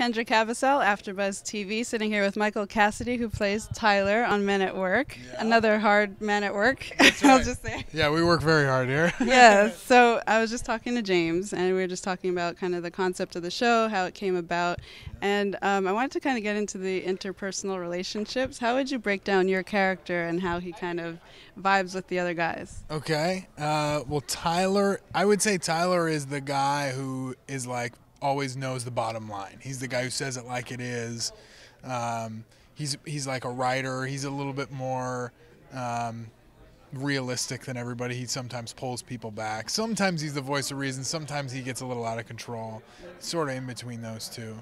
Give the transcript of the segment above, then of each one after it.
Kendra Kabasele, AfterBuzz TV, sitting here with Michael Cassidy, who plays Tyler on Men at Work. Yeah. Another hard Man at Work, I'll just say. Yeah, we work very hard here. yeah, so I was just talking to James, and we were just talking about kind of the concept of the show, how it came about, and um, I wanted to kind of get into the interpersonal relationships. How would you break down your character and how he kind of vibes with the other guys? Okay. Uh, well, Tyler, I would say Tyler is the guy who is like always knows the bottom line. He's the guy who says it like it is. Um, he's he's like a writer. He's a little bit more um, realistic than everybody. He sometimes pulls people back. Sometimes he's the voice of reason. Sometimes he gets a little out of control. Sort of in between those two.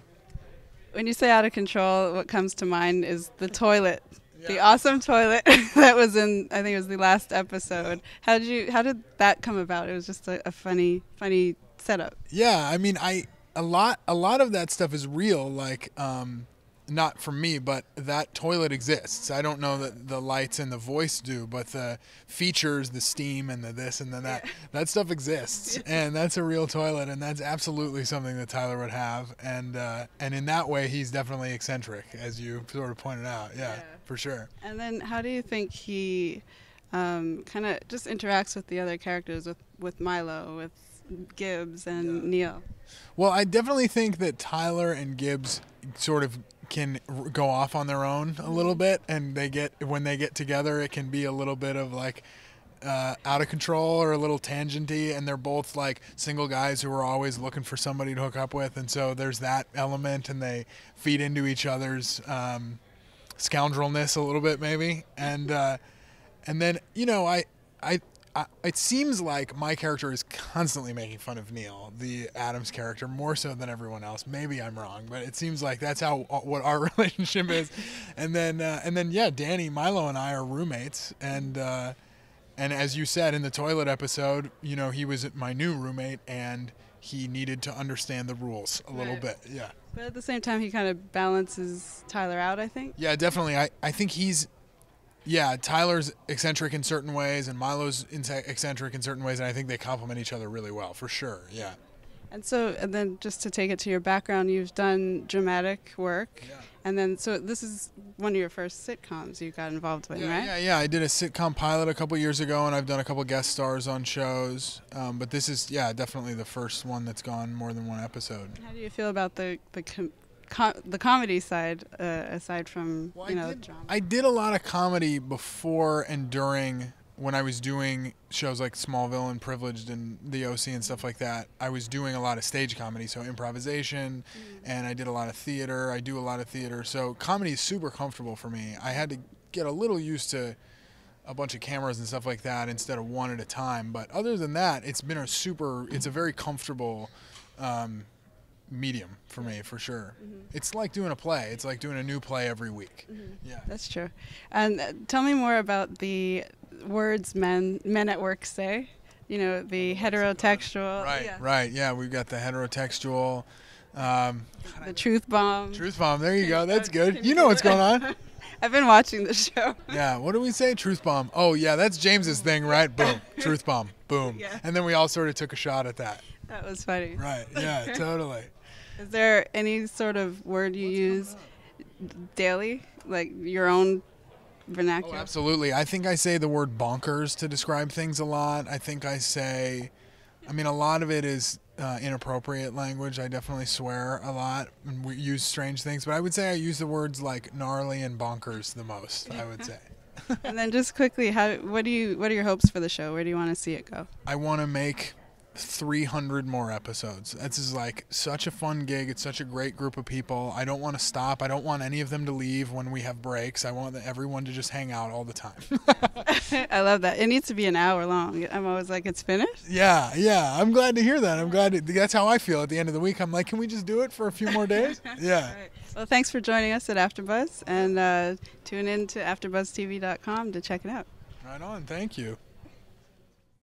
When you say out of control, what comes to mind is the toilet. The awesome toilet that was in, I think it was the last episode. How did you? How did that come about? It was just a, a funny, funny setup. Yeah, I mean, I a lot a lot of that stuff is real. Like, um, not for me, but that toilet exists. I don't know that the lights and the voice do, but the features, the steam, and the this and the that, that stuff exists, and that's a real toilet, and that's absolutely something that Tyler would have. And uh, and in that way, he's definitely eccentric, as you sort of pointed out. Yeah, Yeah. for sure. And then, how do you think he um, kind of just interacts with the other characters, with with Milo, with Gibbs, and Neil? Well, I definitely think that Tyler and Gibbs sort of can go off on their own a little bit, and they get when they get together, it can be a little bit of like uh, out of control or a little tangenty, and they're both like single guys who are always looking for somebody to hook up with, and so there's that element, and they feed into each other's um, scoundrelness a little bit, maybe, and uh, and then you know I I. I, it seems like my character is constantly making fun of Neil, the Adams character, more so than everyone else. Maybe I'm wrong, but it seems like that's how uh, what our relationship is. And then uh, and then yeah, Danny, Milo, and I are roommates, and uh, and as you said in the toilet episode, you know he was my new roommate, and he needed to understand the rules a little Right. bit. Yeah. But at the same time, he kind of balances Tyler out. I think. Yeah, definitely. I, I think he's, yeah, Tyler's eccentric in certain ways, and Milo's eccentric in certain ways, and I think they complement each other really well, for sure. Yeah. And so, and then just to take it to your background, you've done dramatic work, Yeah. and then so this is one of your first sitcoms you got involved with, Yeah, right? yeah, yeah. I did a sitcom pilot a couple years ago, and I've done a couple guest stars on shows. Um, but this is, yeah, definitely the first one that's gone more than one episode. How do you feel about the the com- com- the comedy side uh, aside from Well, you I did, drama? I did a lot of comedy before and during when I was doing shows like Smallville and Privileged and The OC and stuff like that. I was doing a lot of stage comedy, so improvisation, and I did a lot of theater. I do a lot of theater, so comedy is super comfortable for me. I had to get a little used to a bunch of cameras and stuff like that instead of one at a time. But other than that, it's been a super. It's a very comfortable. Um, medium for me for sure it's like doing a play it's like doing a new play every week yeah That's true. And uh, tell me more about the words men men at work say. You know, the heterotextual, Right, yeah, right. Yeah, we've got the heterotextual um, the truth bomb. truth bomb. There you go. That's good. you You know what's going on. I've been watching the show. Yeah. What do we say? Truth bomb. Oh, yeah. That's James's thing, right? Boom. Truth bomb. Boom. Yeah. And then we all sort of took a shot at that. That was funny. Right. Yeah. Totally. Is there any sort of word you use daily, like your own vernacular? Oh, vernacular? absolutely. I think I say the word bonkers to describe things a lot. I think I say, I mean, a lot of it is uh, inappropriate language. I definitely swear a lot and we use strange things, but I would say I use the words like gnarly and bonkers the most. I would say. and then just quickly, how what do you what are your hopes for the show? Where do you want to see it go? I want to make 300 more episodes. This is like such a fun gig. It's such a great group of people. I don't want to stop. I don't want any of them to leave when we have breaks. I want everyone to just hang out all the time. I love that. It needs to be an hour long. I'm always like, it's finished. yeah, yeah. I'm glad to hear that. I'm glad. To, that's how I feel at the end of the week. I'm like, can we just do it for a few more days? Yeah. Well, thanks for joining us at AfterBuzz, and uh, tune in to AfterBuzzTV.com to check it out. Right on. Thank you.